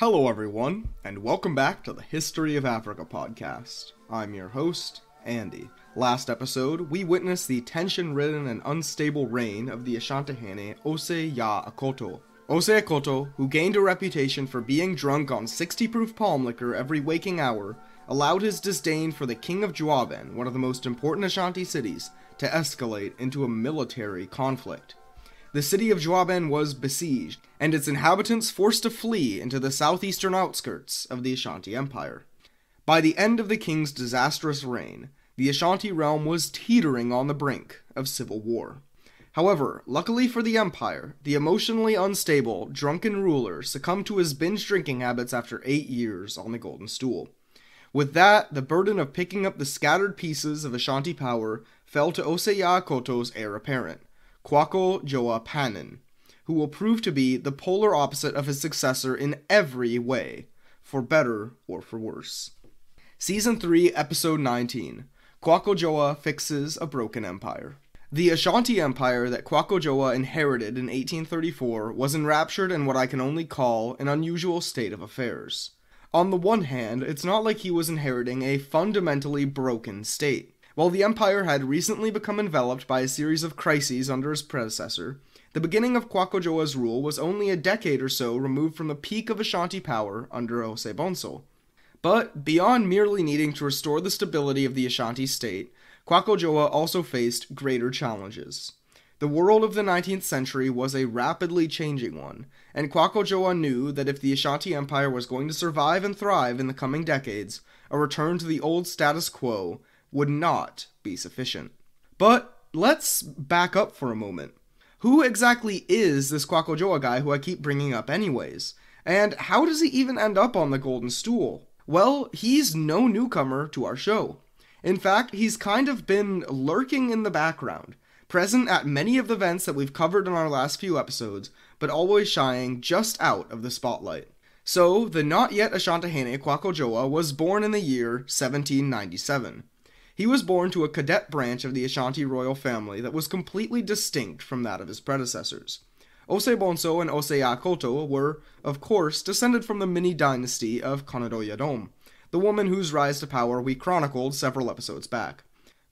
Hello, everyone, and welcome back to the History of Africa podcast. I'm your host, Andy. Last episode, we witnessed the tension ridden and unstable reign of the Asantehene Osei Yaw Akoto. Osei Akoto, who gained a reputation for being drunk on 60 proof palm liquor every waking hour, allowed his disdain for the king of Juaben, one of the most important Ashanti cities, to escalate into a military conflict. The city of Juaben was besieged, and its inhabitants forced to flee into the southeastern outskirts of the Ashanti Empire. By the end of the king's disastrous reign, the Ashanti realm was teetering on the brink of civil war. However, luckily for the empire, the emotionally unstable, drunken ruler succumbed to his binge drinking habits after eight years on the Golden Stool. With that, the burden of picking up the scattered pieces of Ashanti power fell to Osei Yaw Akoto's heir apparent, Kwaku Dua Panin, who will prove to be the polar opposite of his successor in every way, for better or for worse. Season 3, Episode 19 Kwaku Dua Fixes a Broken Empire. The Ashanti Empire that Kwaku Dua inherited in 1834 was enraptured in what I can only call an unusual state of affairs. On the one hand, it's not like he was inheriting a fundamentally broken state. While the empire had recently become enveloped by a series of crises under his predecessor, the beginning of Kwaku Dua's rule was only a decade or so removed from the peak of Ashanti power under Osei. But beyond merely needing to restore the stability of the Ashanti state, Kwaku Dua also faced greater challenges. The world of the 19th century was a rapidly changing one, and Kwaku Dua knew that if the Ashanti Empire was going to survive and thrive in the coming decades, a return to the old status quo would not be sufficient. But let's back up for a moment. Who exactly is this Kwaku guy who I keep bringing up, anyways? And how does he even end up on the Golden Stool? Well, he's no newcomer to our show. In fact, he's kind of been lurking in the background, present at many of the events that we've covered in our last few episodes, but always shying just out of the spotlight. So, the not yet Asantehene Kwaku Dua was born in the year 1797. He was born to a cadet branch of the Ashanti royal family that was completely distinct from that of his predecessors. Osei Bonsu and Osei Akoto were, of course, descended from the mini dynasty of Konadu the woman whose rise to power we chronicled several episodes back.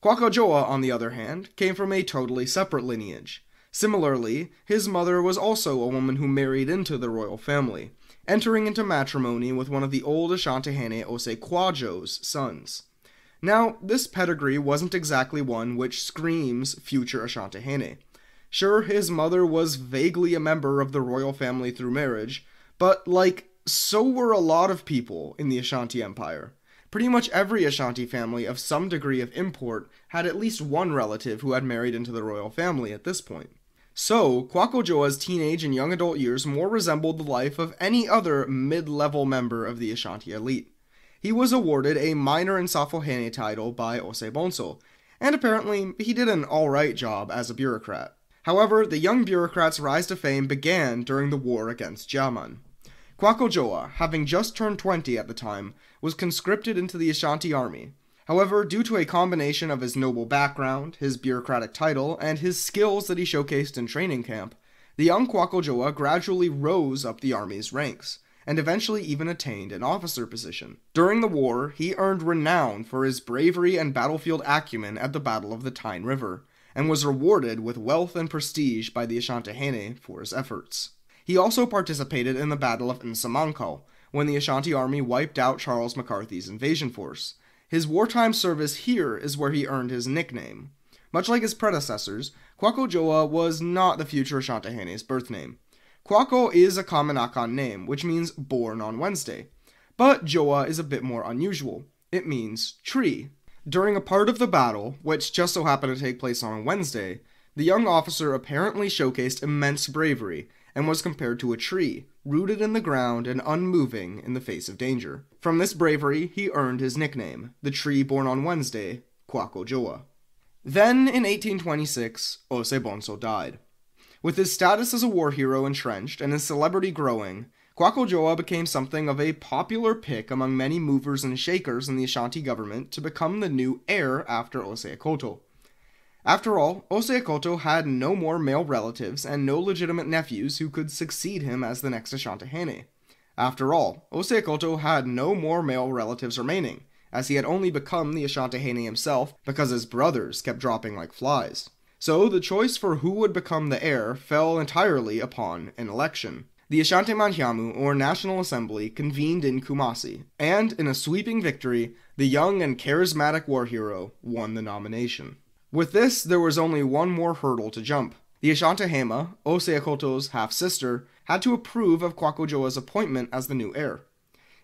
Kwaku Dua, on the other hand, came from a totally separate lineage. Similarly, his mother was also a woman who married into the royal family, entering into matrimony with one of the old Asantehene Osei Kwadwo's sons. Now, this pedigree wasn't exactly one which screams future Asantehene. Sure, his mother was vaguely a member of the royal family through marriage, but like, so were a lot of people in the Ashanti Empire. Pretty much every Ashanti family of some degree of import had at least one relative who had married into the royal family at this point. So, Kwaku Dua's teenage and young adult years more resembled the life of any other mid level member of the Ashanti elite he was awarded a minor in Nsaphohene title by Osei and apparently he did an alright job as a bureaucrat. However, the young bureaucrat's rise to fame began during the war against Jaman. Kwaku Dua, having just turned 20 at the time, was conscripted into the Ashanti army. However, due to a combination of his noble background, his bureaucratic title, and his skills that he showcased in training camp, the young Kwaku Dua gradually rose up the army's ranks and eventually even attained an officer position. During the war, he earned renown for his bravery and battlefield acumen at the Battle of the Tyne River, and was rewarded with wealth and prestige by the Asantehene for his efforts. He also participated in the Battle of Nsamanko, when the Ashanti army wiped out Charles McCarthy's invasion force. His wartime service here is where he earned his nickname. Much like his predecessors, Kwaku Dua was not the future Asantehene's birth name. Kwaku is a common Akan name, which means born on Wednesday. But Dua is a bit more unusual. It means tree. During a part of the battle, which just so happened to take place on a Wednesday, the young officer apparently showcased immense bravery and was compared to a tree, rooted in the ground and unmoving in the face of danger. From this bravery, he earned his nickname, the tree born on Wednesday, Kwaku Dua. Then, in 1826, Osei Bonsu died. With his status as a war hero entrenched and his celebrity growing, Kwaku Dua became something of a popular pick among many movers and shakers in the Ashanti government to become the new heir after Osei Akoto. After all, Osei Akoto had no more male relatives and no legitimate nephews who could succeed him as the next Asantehene. After all, Osei Akoto had no more male relatives remaining, as he had only become the Asantehene himself because his brothers kept dropping like flies. So the choice for who would become the heir fell entirely upon an election. The Ashanti Manyjamu, or National Assembly, convened in Kumasi, and in a sweeping victory, the young and charismatic war hero won the nomination. With this, there was only one more hurdle to jump. The Asantehemaa, Oseakoto's half sister, had to approve of Kwaku Dua's appointment as the new heir.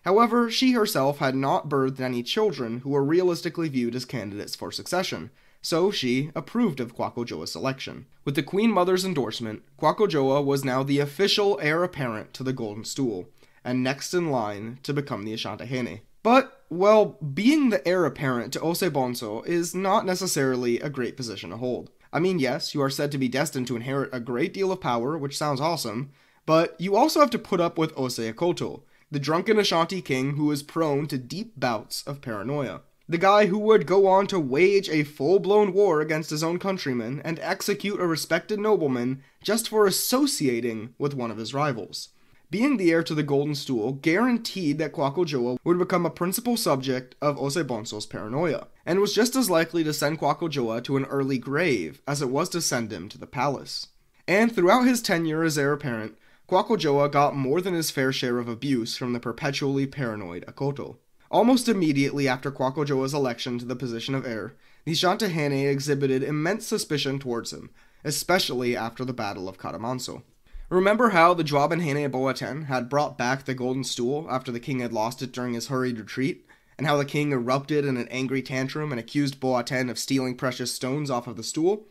However, she herself had not birthed any children who were realistically viewed as candidates for succession, so she approved of Kwaku Dua's selection. With the Queen Mother's endorsement, Kwaku Dua was now the official heir apparent to the Golden Stool, and next in line to become the Asantehene. But, well, being the heir apparent to Osei Bonsu is not necessarily a great position to hold. I mean, yes, you are said to be destined to inherit a great deal of power, which sounds awesome, but you also have to put up with Osei Akoto, the drunken Ashanti king who is prone to deep bouts of paranoia. The guy who would go on to wage a full blown war against his own countrymen and execute a respected nobleman just for associating with one of his rivals. Being the heir to the Golden Stool guaranteed that Kwaku Dua would become a principal subject of Osei Bonsu's paranoia, and was just as likely to send Kwaku Dua to an early grave as it was to send him to the palace. And throughout his tenure as heir apparent, Kwaku Dua got more than his fair share of abuse from the perpetually paranoid Akoto. Almost immediately after Kwaku Dua's election to the position of heir, the Shantahene exhibited immense suspicion towards him, especially after the Battle of Katamanso. Remember how the Juabenhene Boaten had brought back the golden stool after the king had lost it during his hurried retreat, and how the king erupted in an angry tantrum and accused Boaten of stealing precious stones off of the stool?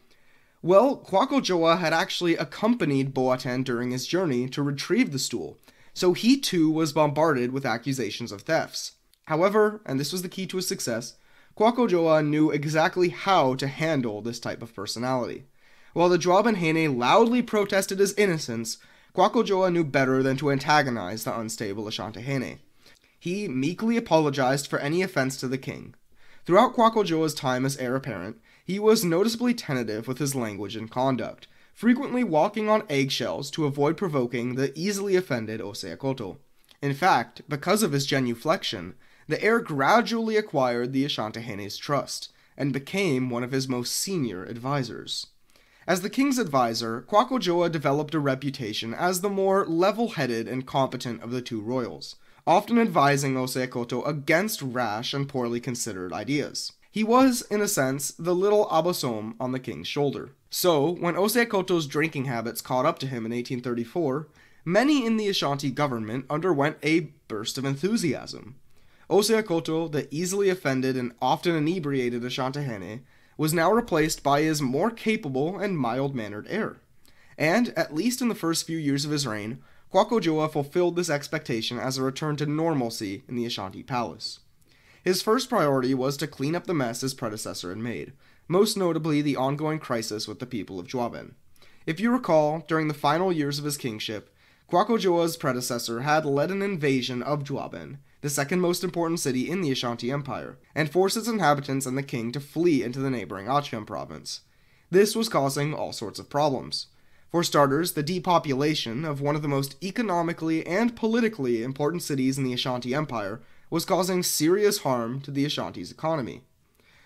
Well, Kwaku Dua had actually accompanied Boaten during his journey to retrieve the stool, so he too was bombarded with accusations of thefts. However, and this was the key to his success, Kwaku Dua knew exactly how to handle this type of personality. While the Juabenhene loudly protested his innocence, Kwaku Dua knew better than to antagonize the unstable Asantehene. He meekly apologized for any offense to the king. Throughout Kwaku Dua's time as heir apparent, he was noticeably tentative with his language and conduct, frequently walking on eggshells to avoid provoking the easily offended Osei Akoto. In fact, because of his genuflection, the heir gradually acquired the Asantehene's trust, and became one of his most senior advisors. As the king's advisor, Kwaku Dua developed a reputation as the more level headed and competent of the two royals, often advising Osei Akoto against rash and poorly considered ideas. He was, in a sense, the little Abosom on the king's shoulder. So, when Osei Akoto's drinking habits caught up to him in 1834, many in the Ashanti government underwent a burst of enthusiasm. Osei Akoto, the easily offended and often inebriated Asantehene, was now replaced by his more capable and mild mannered heir. And, at least in the first few years of his reign, Kwaku Dua fulfilled this expectation as a return to normalcy in the Ashanti palace. His first priority was to clean up the mess his predecessor had made, most notably the ongoing crisis with the people of Juaben. If you recall, during the final years of his kingship, Kwaku Dua's predecessor had led an invasion of Juaben, the second most important city in the Ashanti Empire, and forced its inhabitants and the king to flee into the neighboring Akyem province. This was causing all sorts of problems. For starters, the depopulation of one of the most economically and politically important cities in the Ashanti Empire was causing serious harm to the Ashanti's economy.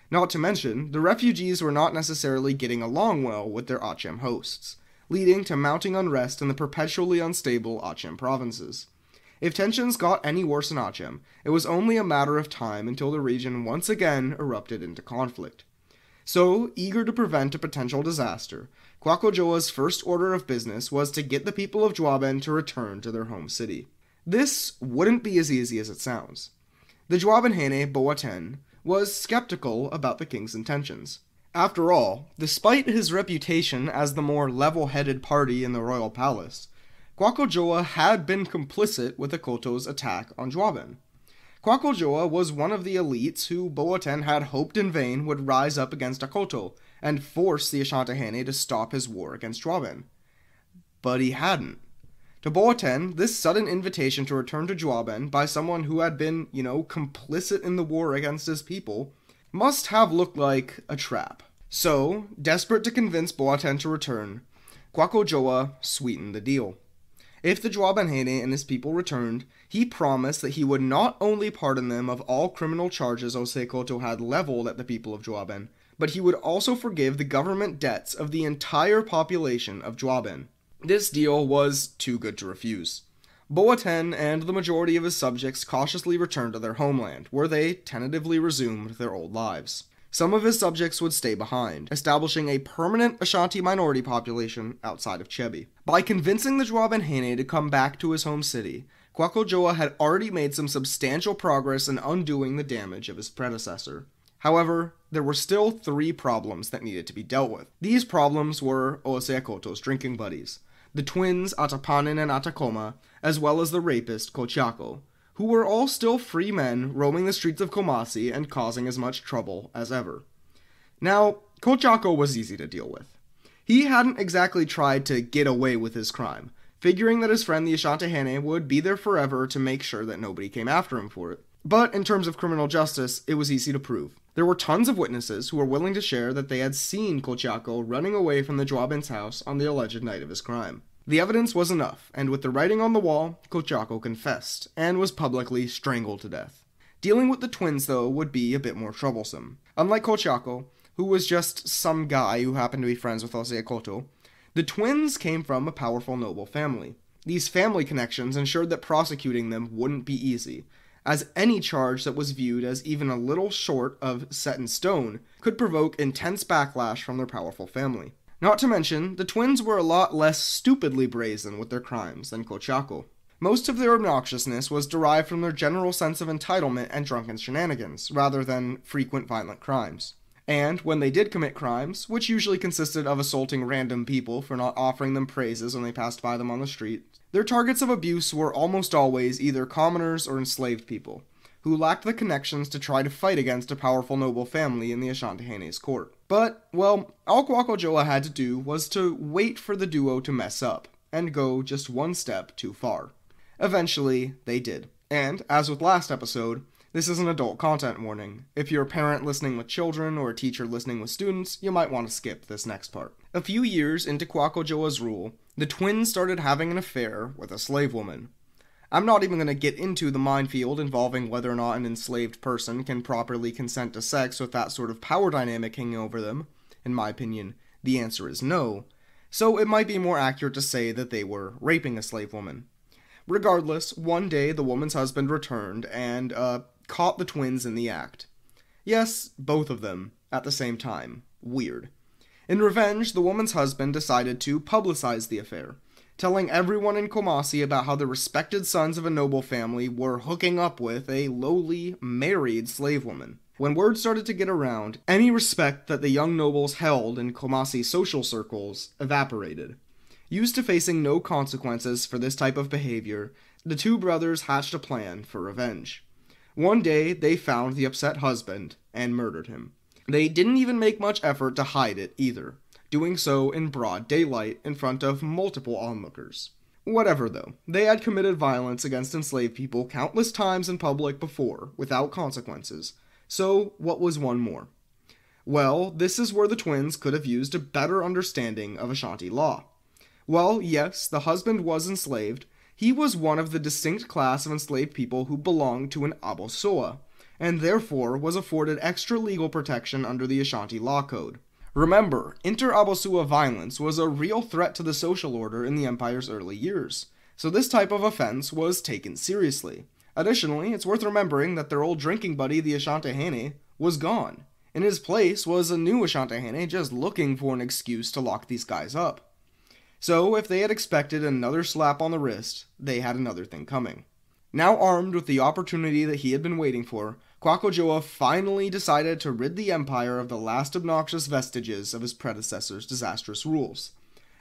Not to mention, the refugees were not necessarily getting along well with their Akyem hosts, leading to mounting unrest in the perpetually unstable Akyem provinces. If tensions got any worse in Akyem, it was only a matter of time until the region once again erupted into conflict. So, eager to prevent a potential disaster, Kwaku Dua's first order of business was to get the people of Juaben to return to their home city. This wouldn't be as easy as it sounds. The Juabenhene Boaten was skeptical about the king's intentions. After all, despite his reputation as the more level headed party in the royal palace, Kwaku Dua had been complicit with Akoto's attack on Juaben. Kwaku Dua was one of the elites who Boaten had hoped in vain would rise up against Akoto and force the Asantehene to stop his war against Juaben. But he hadn't. To Boaten, this sudden invitation to return to Juaben by someone who had been, you know, complicit in the war against his people must have looked like a trap. So, desperate to convince Boaten to return, Kwaku Dua sweetened the deal. If the Juabenhene and his people returned, he promised that he would not only pardon them of all criminal charges Osei Akoto had leveled at the people of Juaben, but he would also forgive the government debts of the entire population of Juaben. This deal was too good to refuse. Boaten and the majority of his subjects cautiously returned to their homeland, where they tentatively resumed their old lives. Some of his subjects would stay behind, establishing a permanent Ashanti minority population outside of Chebi. By convincing the Juabenhene to come back to his home city, Kwaku Dua had already made some substantial progress in undoing the damage of his predecessor. However, there were still three problems that needed to be dealt with. These problems were Osei Akoto's drinking buddies, the twins Atapanin and Atakoma, as well as the rapist Kochako, who were all still free men roaming the streets of Kumasi and causing as much trouble as ever. Now, Kochako was easy to deal with. He hadn't exactly tried to get away with his crime, figuring that his friend the Asantehene would be there forever to make sure that nobody came after him for it. But in terms of criminal justice, it was easy to prove. There were tons of witnesses who were willing to share that they had seen Kochako running away from the Juaben's house on the alleged night of his crime. The evidence was enough, and with the writing on the wall, Kochako confessed, and was publicly strangled to death. Dealing with the twins, though, would be a bit more troublesome. Unlike Kochako, who was just some guy who happened to be friends with Osei Akoto, the twins came from a powerful noble family. These family connections ensured that prosecuting them wouldn't be easy, as any charge that was viewed as even a little short of set in stone could provoke intense backlash from their powerful family. Not to mention, the twins were a lot less stupidly brazen with their crimes than Kochako. Most of their obnoxiousness was derived from their general sense of entitlement and drunken shenanigans, rather than frequent violent crimes. And when they did commit crimes, which usually consisted of assaulting random people for not offering them praises when they passed by them on the street, their targets of abuse were almost always either commoners or enslaved people, who lacked the connections to try to fight against a powerful noble family in the Asantehene's court. But, well, all Kwaku Dua had to do was to wait for the duo to mess up, and go just one step too far. Eventually, they did. And, as with last episode, this is an adult content warning. If you're a parent listening with children or a teacher listening with students, you might want to skip this next part. A few years into Kwaku Dua's rule, the twins started having an affair with a slave woman. I'm not even going to get into the minefield involving whether or not an enslaved person can properly consent to sex with that sort of power dynamic hanging over them. In my opinion, the answer is no. So it might be more accurate to say that they were raping a slave woman. Regardless, one day the woman's husband returned and, uh, caught the twins in the act. Yes, both of them, at the same time. Weird. In revenge, the woman's husband decided to publicize the affair telling everyone in Kumasi about how the respected sons of a noble family were hooking up with a lowly, married slave woman. When word started to get around, any respect that the young nobles held in Kumasi social circles evaporated. Used to facing no consequences for this type of behavior, the two brothers hatched a plan for revenge. One day, they found the upset husband and murdered him. They didn't even make much effort to hide it either doing so in broad daylight in front of multiple onlookers. Whatever, though, they had committed violence against enslaved people countless times in public before, without consequences, so what was one more? Well, this is where the twins could have used a better understanding of Ashanti law. Well, yes, the husband was enslaved, he was one of the distinct class of enslaved people who belonged to an Abusua, and therefore was afforded extra legal protection under the Ashanti Law Code. Remember, inter Abusua violence was a real threat to the social order in the empire's early years, so this type of offense was taken seriously. Additionally, it's worth remembering that their old drinking buddy, the Asantehene, was gone. In his place was a new Asantehene just looking for an excuse to lock these guys up. So, if they had expected another slap on the wrist, they had another thing coming. Now armed with the opportunity that he had been waiting for, Kwaku Dua finally decided to rid the empire of the last obnoxious vestiges of his predecessor's disastrous rules.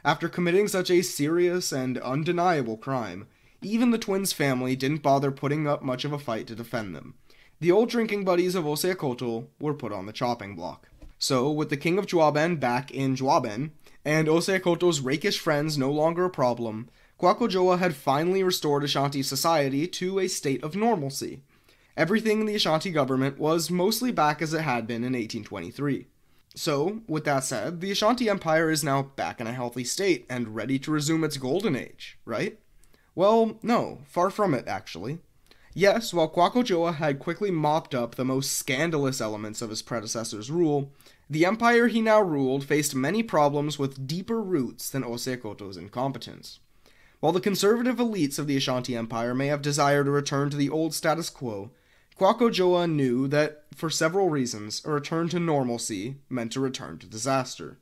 After committing such a serious and undeniable crime, even the twins' family didn't bother putting up much of a fight to defend them. The old drinking buddies of Osei Akoto were put on the chopping block. So, with the king of Juaben back in Juaben, and Osei Akoto's rakish friends no longer a problem, Kwaku Dua had finally restored Ashanti society to a state of normalcy everything in the Ashanti government was mostly back as it had been in 1823. So, with that said, the Ashanti Empire is now back in a healthy state and ready to resume its golden age, right? Well, no, far from it, actually. Yes, while Kwaku had quickly mopped up the most scandalous elements of his predecessor's rule, the empire he now ruled faced many problems with deeper roots than Osei Akoto's incompetence. While the conservative elites of the Ashanti Empire may have desired to return to the old status quo, Kwaku knew that, for several reasons, a return to normalcy meant a return to disaster.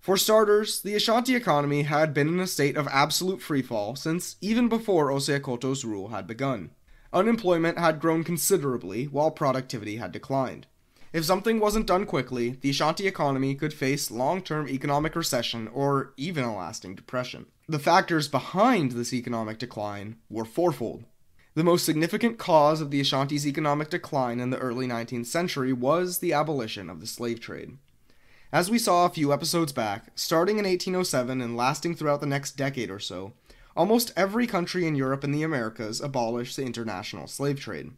For starters, the Ashanti economy had been in a state of absolute freefall since even before Osei Akoto's rule had begun. Unemployment had grown considerably while productivity had declined. If something wasn't done quickly, the Ashanti economy could face long term economic recession or even a lasting depression. The factors behind this economic decline were fourfold. The most significant cause of the Ashanti's economic decline in the early 19th century was the abolition of the slave trade. As we saw a few episodes back, starting in 1807 and lasting throughout the next decade or so, almost every country in Europe and the Americas abolished the international slave trade.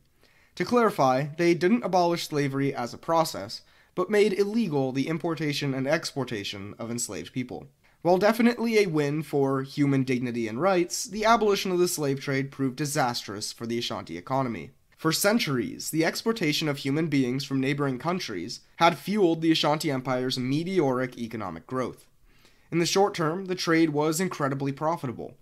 To clarify, they didn't abolish slavery as a process, but made illegal the importation and exportation of enslaved people. While definitely a win for human dignity and rights, the abolition of the slave trade proved disastrous for the Ashanti economy. For centuries, the exportation of human beings from neighboring countries had fueled the Ashanti Empire's meteoric economic growth. In the short term, the trade was incredibly profitable,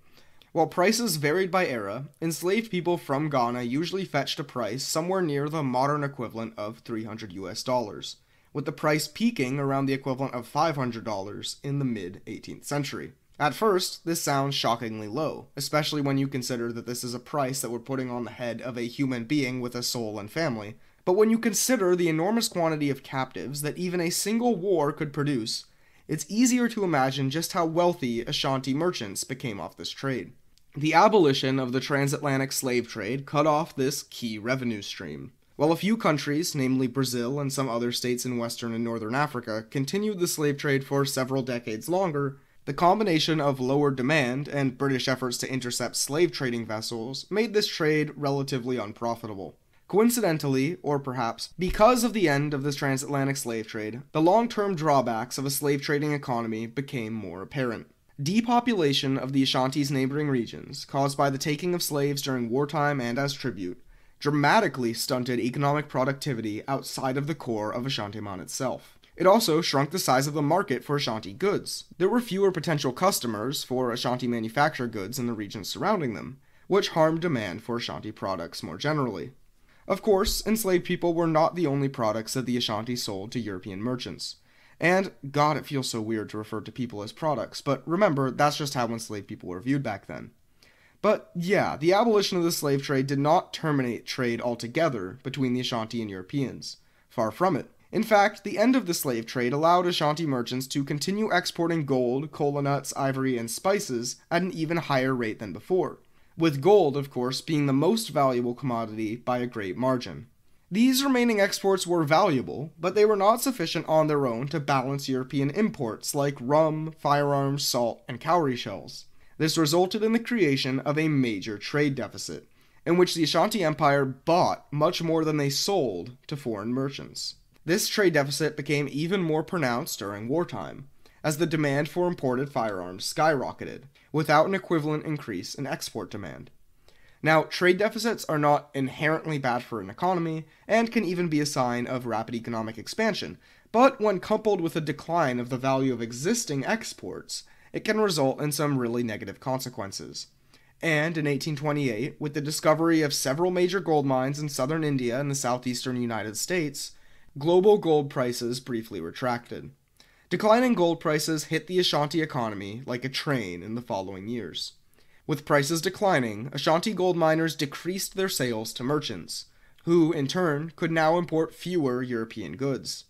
while prices varied by era, enslaved people from Ghana usually fetched a price somewhere near the modern equivalent of 300 US dollars, with the price peaking around the equivalent of $500 in the mid 18th century. At first, this sounds shockingly low, especially when you consider that this is a price that we're putting on the head of a human being with a soul and family. But when you consider the enormous quantity of captives that even a single war could produce, it's easier to imagine just how wealthy Ashanti merchants became off this trade. The abolition of the transatlantic slave trade cut off this key revenue stream. While a few countries, namely Brazil and some other states in Western and Northern Africa, continued the slave trade for several decades longer, the combination of lower demand and British efforts to intercept slave trading vessels made this trade relatively unprofitable. Coincidentally, or perhaps because of the end of this transatlantic slave trade, the long term drawbacks of a slave trading economy became more apparent. Depopulation of the Ashanti's neighboring regions, caused by the taking of slaves during wartime and as tribute, dramatically stunted economic productivity outside of the core of Asanteman itself. It also shrunk the size of the market for Ashanti goods. There were fewer potential customers for Ashanti manufactured goods in the regions surrounding them, which harmed demand for Ashanti products more generally. Of course, enslaved people were not the only products that the Ashanti sold to European merchants. And God, it feels so weird to refer to people as products, but remember, that's just how enslaved people were viewed back then. But yeah, the abolition of the slave trade did not terminate trade altogether between the Ashanti and Europeans. Far from it. In fact, the end of the slave trade allowed Ashanti merchants to continue exporting gold, kola nuts, ivory, and spices at an even higher rate than before, with gold, of course, being the most valuable commodity by a great margin. These remaining exports were valuable, but they were not sufficient on their own to balance European imports like rum, firearms, salt, and cowrie shells. This resulted in the creation of a major trade deficit, in which the Ashanti Empire bought much more than they sold to foreign merchants. This trade deficit became even more pronounced during wartime, as the demand for imported firearms skyrocketed, without an equivalent increase in export demand. Now, trade deficits are not inherently bad for an economy and can even be a sign of rapid economic expansion, but when coupled with a decline of the value of existing exports, it can result in some really negative consequences. And in 1828, with the discovery of several major gold mines in southern India and the southeastern United States, global gold prices briefly retracted. Declining gold prices hit the Ashanti economy like a train in the following years. With prices declining, Ashanti gold miners decreased their sales to merchants, who, in turn, could now import fewer European goods.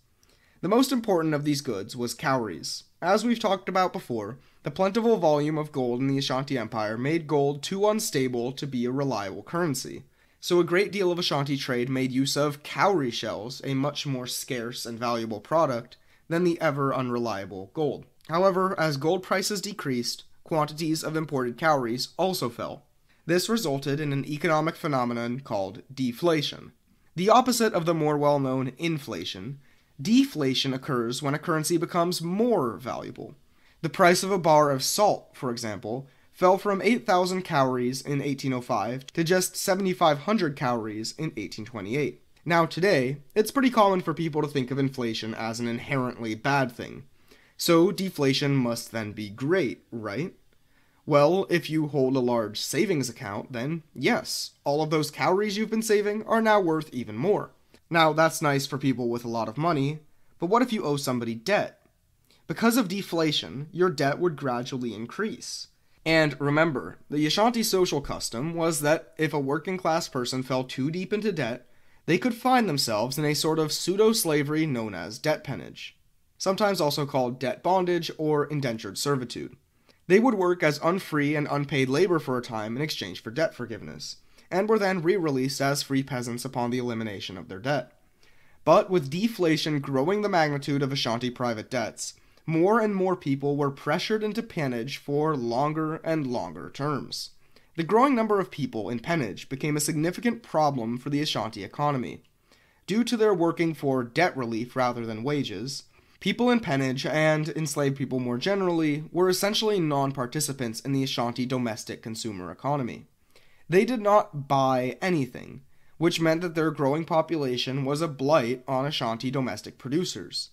The most important of these goods was cowries. As we've talked about before, the plentiful volume of gold in the Ashanti Empire made gold too unstable to be a reliable currency. So a great deal of Ashanti trade made use of cowrie shells, a much more scarce and valuable product than the ever unreliable gold. However, as gold prices decreased, quantities of imported cowries also fell. This resulted in an economic phenomenon called deflation. The opposite of the more well known inflation, deflation occurs when a currency becomes more valuable. The price of a bar of salt, for example, fell from 8,000 cowries in 1805 to just 7,500 cowries in 1828. Now, today, it's pretty common for people to think of inflation as an inherently bad thing. So, deflation must then be great, right? Well, if you hold a large savings account, then yes, all of those cowries you've been saving are now worth even more. Now, that's nice for people with a lot of money, but what if you owe somebody debt? Because of deflation, your debt would gradually increase. And remember, the Ashanti social custom was that if a working class person fell too deep into debt, they could find themselves in a sort of pseudo slavery known as debt peonage, sometimes also called debt bondage or indentured servitude. They would work as unfree and unpaid labor for a time in exchange for debt forgiveness, and were then re released as free peasants upon the elimination of their debt. But with deflation growing the magnitude of Ashanti private debts, more and more people were pressured into peonage for longer and longer terms. The growing number of people in peonage became a significant problem for the Ashanti economy. Due to their working for debt relief rather than wages, people in peonage and enslaved people more generally were essentially non participants in the Ashanti domestic consumer economy. They did not buy anything, which meant that their growing population was a blight on Ashanti domestic producers.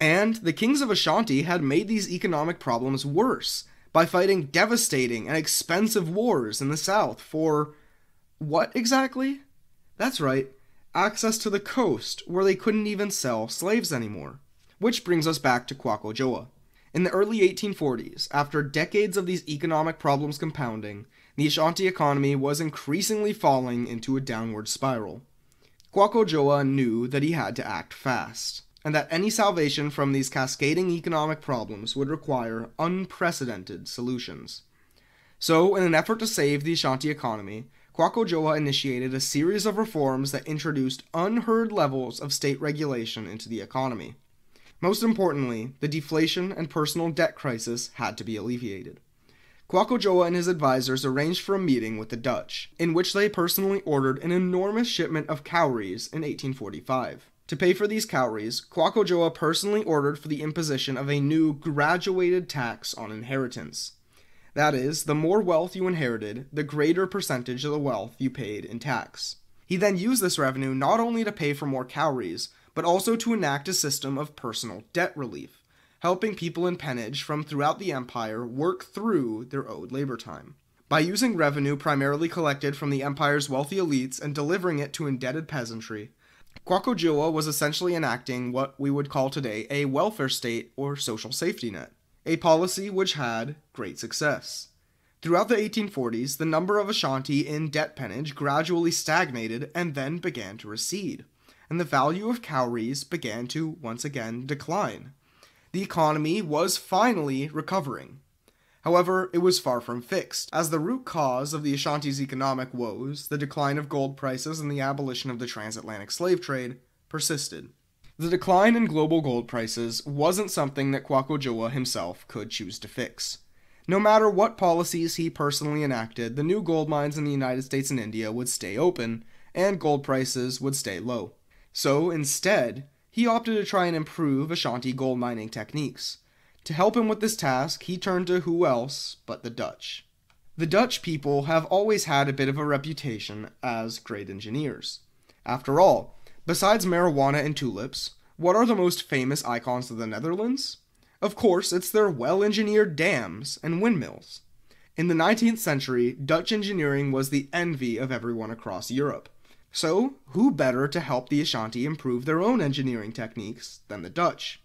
And the kings of Ashanti had made these economic problems worse by fighting devastating and expensive wars in the south for what exactly? That's right, access to the coast where they couldn't even sell slaves anymore. Which brings us back to Kwaku Dua. In the early 1840s, after decades of these economic problems compounding, the Ashanti economy was increasingly falling into a downward spiral. Kwaku Dua knew that he had to act fast and that any salvation from these cascading economic problems would require unprecedented solutions. So, in an effort to save the Ashanti economy, Kwaku Dua initiated a series of reforms that introduced unheard levels of state regulation into the economy. Most importantly, the deflation and personal debt crisis had to be alleviated. Kwaku and his advisors arranged for a meeting with the Dutch, in which they personally ordered an enormous shipment of cowries in 1845. To pay for these cowries, Kwaku personally ordered for the imposition of a new graduated tax on inheritance. That is, the more wealth you inherited, the greater percentage of the wealth you paid in tax. He then used this revenue not only to pay for more cowries, but also to enact a system of personal debt relief, helping people in peonage from throughout the empire work through their owed labor time. By using revenue primarily collected from the empire's wealthy elites and delivering it to indebted peasantry, Kwaku Dua was essentially enacting what we would call today a welfare state or social safety net, a policy which had great success. Throughout the 1840s, the number of Ashanti in debt peonage gradually stagnated and then began to recede, and the value of cowries began to once again decline. The economy was finally recovering, However, it was far from fixed, as the root cause of the Ashanti's economic woes, the decline of gold prices and the abolition of the transatlantic slave trade, persisted. The decline in global gold prices wasn't something that Kwaku himself could choose to fix. No matter what policies he personally enacted, the new gold mines in the United States and India would stay open, and gold prices would stay low. So, instead, he opted to try and improve Ashanti gold mining techniques. To help him with this task, he turned to who else but the Dutch. The Dutch people have always had a bit of a reputation as great engineers. After all, besides marijuana and tulips, what are the most famous icons of the Netherlands? Of course, it's their well engineered dams and windmills. In the 19th century, Dutch engineering was the envy of everyone across Europe. So, who better to help the Ashanti improve their own engineering techniques than the Dutch?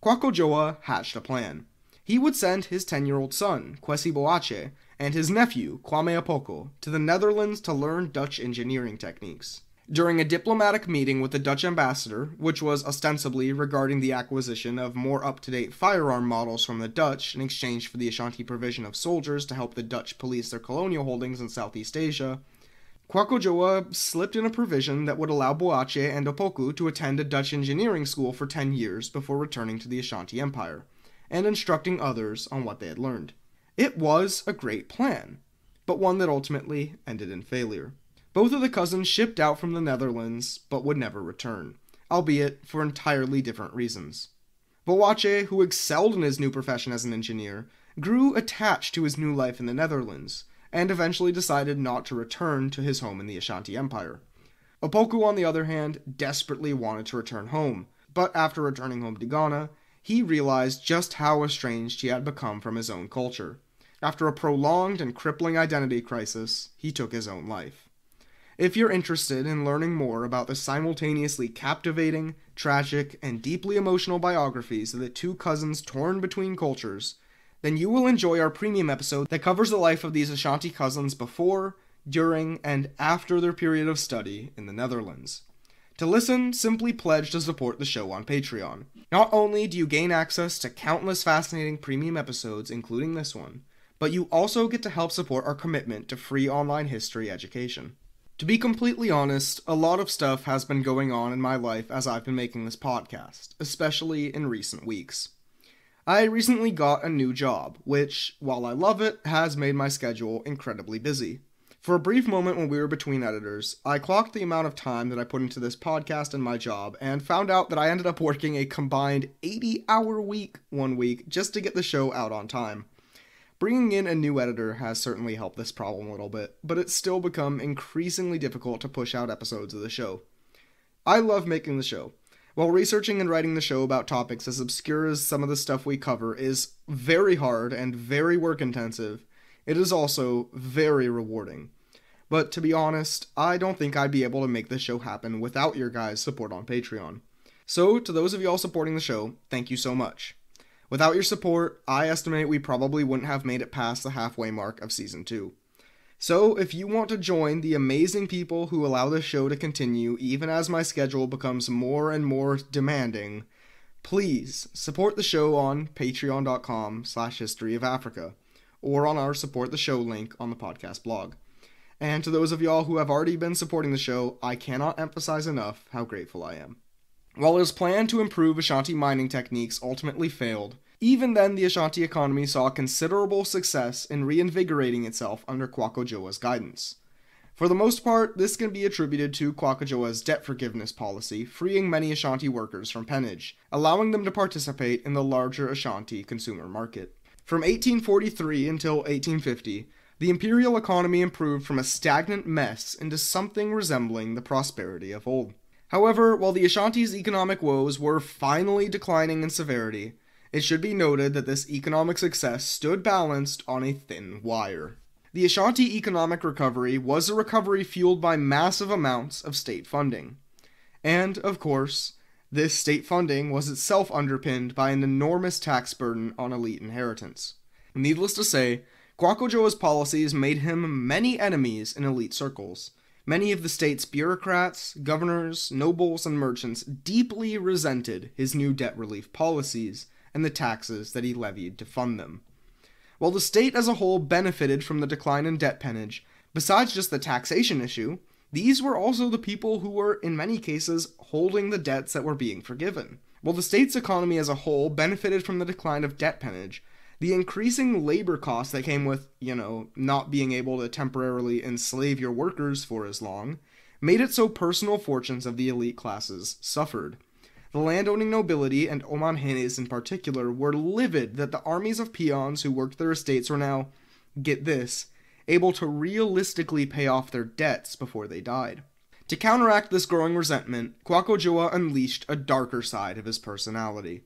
Kwaku Dua hatched a plan. He would send his 10 year old son, Kwesi Boakye, and his nephew, Kwame Opoku, to the Netherlands to learn Dutch engineering techniques. During a diplomatic meeting with the Dutch ambassador, which was ostensibly regarding the acquisition of more up to date firearm models from the Dutch in exchange for the Ashanti provision of soldiers to help the Dutch police their colonial holdings in Southeast Asia, Kwaku Dua slipped in a provision that would allow Boakye and Opoku to attend a Dutch engineering school for 10 years before returning to the Ashanti Empire, and instructing others on what they had learned. It was a great plan, but one that ultimately ended in failure. Both of the cousins shipped out from the Netherlands, but would never return, albeit for entirely different reasons. Boakye, who excelled in his new profession as an engineer, grew attached to his new life in the Netherlands, and eventually decided not to return to his home in the Ashanti Empire. Opoku, on the other hand, desperately wanted to return home, but after returning home to Ghana, he realized just how estranged he had become from his own culture. After a prolonged and crippling identity crisis, he took his own life. If you're interested in learning more about the simultaneously captivating, tragic, and deeply emotional biographies of the two cousins torn between cultures, then you will enjoy our premium episode that covers the life of these Ashanti cousins before, during, and after their period of study in the Netherlands. To listen, simply pledge to support the show on Patreon. Not only do you gain access to countless fascinating premium episodes, including this one, but you also get to help support our commitment to free online history education. To be completely honest, a lot of stuff has been going on in my life as I've been making this podcast, especially in recent weeks. I recently got a new job, which, while I love it, has made my schedule incredibly busy. For a brief moment when we were between editors, I clocked the amount of time that I put into this podcast and my job and found out that I ended up working a combined 80 hour week one week just to get the show out on time. Bringing in a new editor has certainly helped this problem a little bit, but it's still become increasingly difficult to push out episodes of the show. I love making the show, while researching and writing the show about topics as obscure as some of the stuff we cover is very hard and very work intensive, it is also very rewarding. But to be honest, I don't think I'd be able to make this show happen without your guys' support on Patreon. So, to those of y'all supporting the show, thank you so much. Without your support, I estimate we probably wouldn't have made it past the halfway mark of Season 2. So, if you want to join the amazing people who allow this show to continue even as my schedule becomes more and more demanding, please support the show on patreon.com slash history of Africa or on our support the show link on the podcast blog. And to those of y'all who have already been supporting the show, I cannot emphasize enough how grateful I am. While his plan to improve Ashanti mining techniques ultimately failed, even then, the Ashanti economy saw considerable success in reinvigorating itself under Kwaku guidance. For the most part, this can be attributed to Kwaku debt forgiveness policy, freeing many Ashanti workers from peonage, allowing them to participate in the larger Ashanti consumer market. From 1843 until 1850, the imperial economy improved from a stagnant mess into something resembling the prosperity of old. However, while the Ashanti's economic woes were finally declining in severity, it should be noted that this economic success stood balanced on a thin wire. The Ashanti economic recovery was a recovery fueled by massive amounts of state funding. And, of course, this state funding was itself underpinned by an enormous tax burden on elite inheritance. Needless to say, Kwaku policies made him many enemies in elite circles. Many of the state's bureaucrats, governors, nobles, and merchants deeply resented his new debt relief policies and the taxes that he levied to fund them. While the state as a whole benefited from the decline in debt peonage, besides just the taxation issue, these were also the people who were, in many cases, holding the debts that were being forgiven. While the state's economy as a whole benefited from the decline of debt peonage, the increasing labor costs that came with, you know, not being able to temporarily enslave your workers for as long, made it so personal fortunes of the elite classes suffered. The landowning nobility, and Omanhenes in particular, were livid that the armies of peons who worked their estates were now, get this, able to realistically pay off their debts before they died. To counteract this growing resentment, Kwaku unleashed a darker side of his personality.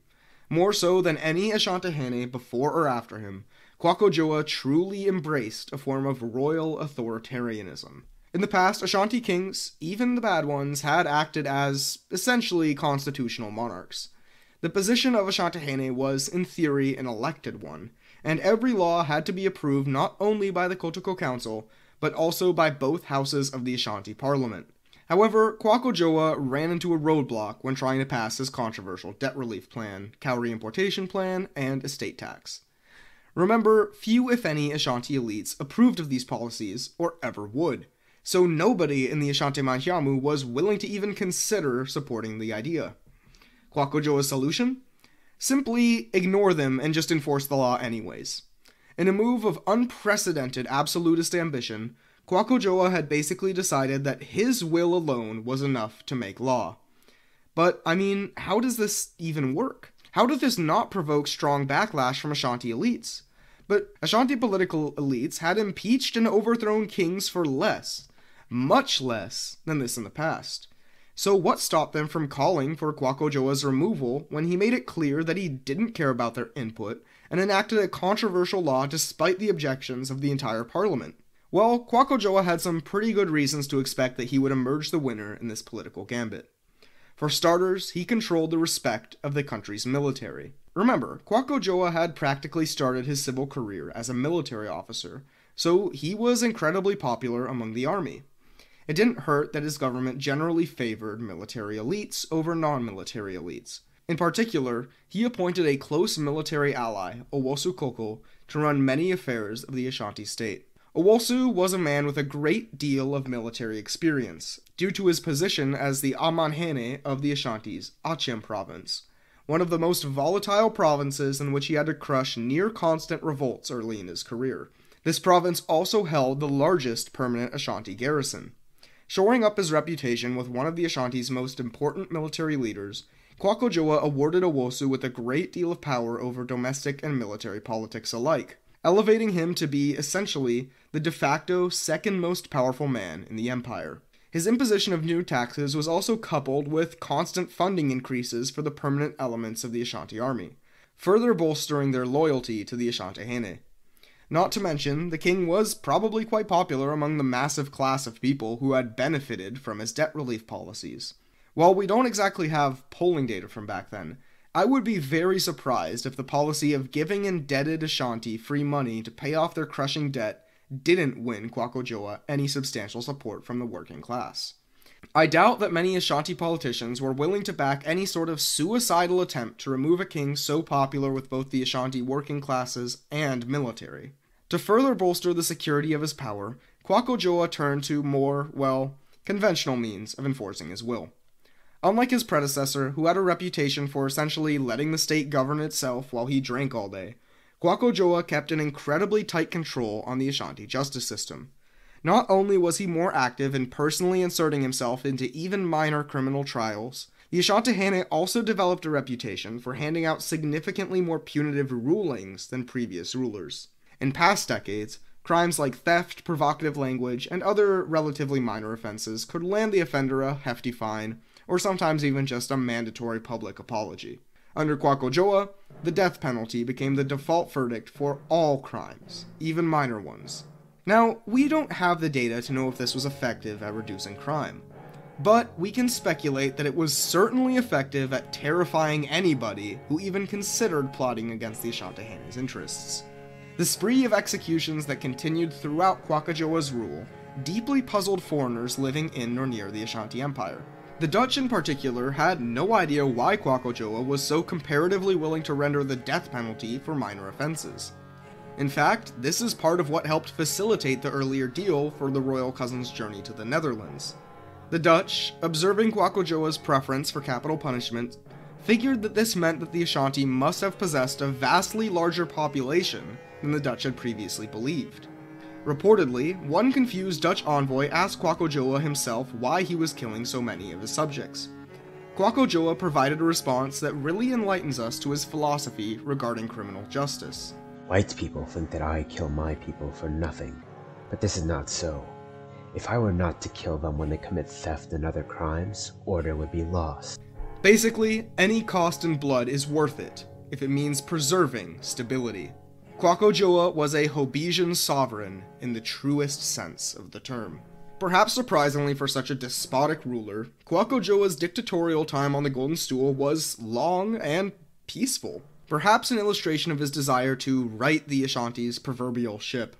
More so than any Asantehene before or after him, Kwaku truly embraced a form of royal authoritarianism. In the past, Ashanti kings, even the bad ones, had acted as essentially constitutional monarchs. The position of a Asantehene was, in theory, an elected one, and every law had to be approved not only by the Kotoko Council, but also by both houses of the Ashanti Parliament. However, Kwaku ran into a roadblock when trying to pass his controversial debt relief plan, cowrie importation plan, and estate tax. Remember, few if any Ashanti elites approved of these policies, or ever would so nobody in the Ashanti Manyjamu was willing to even consider supporting the idea. Kwaku solution? Simply ignore them and just enforce the law anyways. In a move of unprecedented absolutist ambition, Kwaku had basically decided that his will alone was enough to make law. But, I mean, how does this even work? How does this not provoke strong backlash from Ashanti elites? But Ashanti political elites had impeached and overthrown kings for less, much less, than this in the past. So, what stopped them from calling for Kwaku Dua's removal when he made it clear that he didn't care about their input and enacted a controversial law despite the objections of the entire parliament? Well, Kwaku Dua had some pretty good reasons to expect that he would emerge the winner in this political gambit. For starters, he controlled the respect of the country's military. Remember, Kwaku Dua had practically started his civil career as a military officer, so he was incredibly popular among the army. It didn't hurt that his government generally favored military elites over non military elites. In particular, he appointed a close military ally, Owusu Koko, to run many affairs of the Ashanti state. Owusu was a man with a great deal of military experience, due to his position as the Amanhene of the Ashantis, Akyem province, one of the most volatile provinces in which he had to crush near constant revolts early in his career. This province also held the largest permanent Ashanti garrison. Shoring up his reputation with one of the Ashanti's most important military leaders, Kwaku Dua awarded Owusu with a great deal of power over domestic and military politics alike elevating him to be essentially the de facto second most powerful man in the empire. His imposition of new taxes was also coupled with constant funding increases for the permanent elements of the Ashanti army, further bolstering their loyalty to the Asantehene. Not to mention, the king was probably quite popular among the massive class of people who had benefited from his debt relief policies. While we don't exactly have polling data from back then, I would be very surprised if the policy of giving indebted Ashanti free money to pay off their crushing debt didn't win Kwaku Dua any substantial support from the working class. I doubt that many Ashanti politicians were willing to back any sort of suicidal attempt to remove a king so popular with both the Ashanti working classes and military. To further bolster the security of his power, Kwaku Dua turned to more, well, conventional means of enforcing his will. Unlike his predecessor, who had a reputation for essentially letting the state govern itself while he drank all day, Kwaku Dua kept an incredibly tight control on the Ashanti justice system. Not only was he more active in personally inserting himself into even minor criminal trials, the Asantehene also developed a reputation for handing out significantly more punitive rulings than previous rulers. In past decades, crimes like theft, provocative language, and other relatively minor offenses could land the offender a hefty fine or sometimes even just a mandatory public apology. Under Kwaku Dua, the death penalty became the default verdict for all crimes, even minor ones. Now, we don't have the data to know if this was effective at reducing crime, but we can speculate that it was certainly effective at terrifying anybody who even considered plotting against the Asantehene's interests. The spree of executions that continued throughout Kwaku Dua's rule deeply puzzled foreigners living in or near the Ashanti Empire. The Dutch in particular had no idea why Kwaku Dua was so comparatively willing to render the death penalty for minor offenses. In fact, this is part of what helped facilitate the earlier deal for the royal cousin's journey to the Netherlands. The Dutch, observing Kwaku Dua's preference for capital punishment, figured that this meant that the Ashanti must have possessed a vastly larger population than the Dutch had previously believed. Reportedly, one confused Dutch envoy asked Kwaku Dua himself why he was killing so many of his subjects. Kwaku Dua provided a response that really enlightens us to his philosophy regarding criminal justice. White people think that I kill my people for nothing, but this is not so. If I were not to kill them when they commit theft and other crimes, order would be lost. Basically, any cost in blood is worth it if it means preserving stability. Kwaku Dua was a Hobbesian sovereign in the truest sense of the term. Perhaps surprisingly for such a despotic ruler, Kwaku Dua's dictatorial time on the Golden Stool was long and peaceful. Perhaps an illustration of his desire to right the Ashanti's proverbial ship.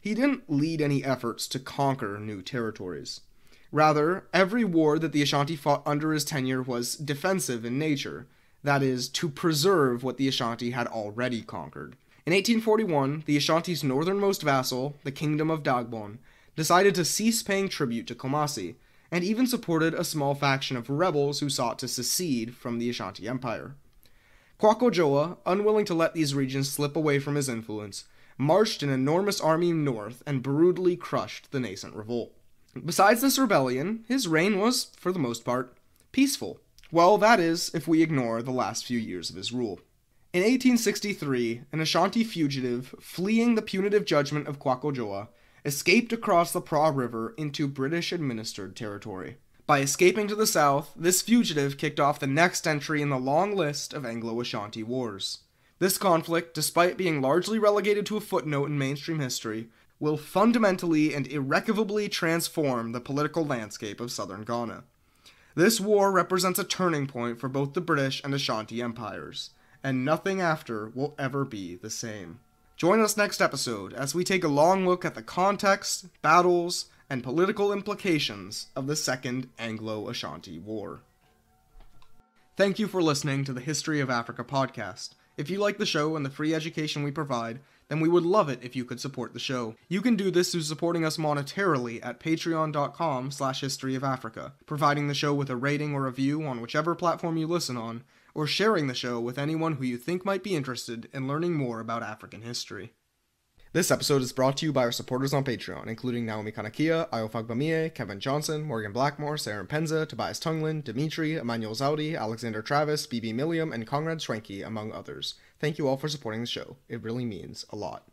He didn't lead any efforts to conquer new territories. Rather, every war that the Ashanti fought under his tenure was defensive in nature, that is, to preserve what the Ashanti had already conquered. In 1841, the Ashanti's northernmost vassal, the Kingdom of Dagbon, decided to cease paying tribute to Kumasi, and even supported a small faction of rebels who sought to secede from the Ashanti Empire. Kwaku Dua, unwilling to let these regions slip away from his influence, marched an enormous army north and brutally crushed the nascent revolt. Besides this rebellion, his reign was, for the most part, peaceful. Well, that is, if we ignore the last few years of his rule. In 1863, an Ashanti fugitive, fleeing the punitive judgment of Kwaku Dua, escaped across the Pra River into British administered territory. By escaping to the south, this fugitive kicked off the next entry in the long list of Anglo Ashanti wars. This conflict, despite being largely relegated to a footnote in mainstream history, will fundamentally and irrevocably transform the political landscape of southern Ghana. This war represents a turning point for both the British and Ashanti empires, and nothing after will ever be the same. Join us next episode as we take a long look at the context, battles, and political implications of the Second Anglo Ashanti War. Thank you for listening to the History of Africa podcast. If you like the show and the free education we provide, then we would love it if you could support the show. You can do this through supporting us monetarily at patreon.com slash historyofafrica, providing the show with a rating or review on whichever platform you listen on, or sharing the show with anyone who you think might be interested in learning more about African history. This episode is brought to you by our supporters on Patreon, including Naomi Kanakia, Ayofagbamie, Kevin Johnson, Morgan Blackmore, Sarah Penza, Tobias Tunglin, Dimitri, Emmanuel Zaudi, Alexander Travis, BB Milliam, and Conrad Schwenke, among others. Thank you all for supporting the show. It really means a lot.